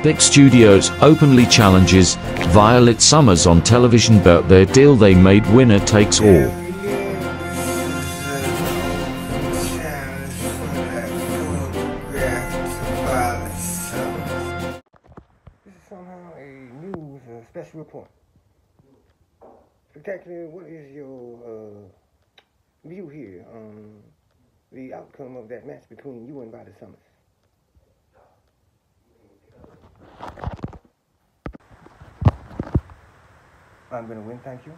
Specc Studios openly challenges Violet Summers on television about their deal they made winner takes all. Somehow a news special report. Spectacular, what is your uh, view here on the outcome of that match between you and Violet Summers? I'm going to win. Thank you.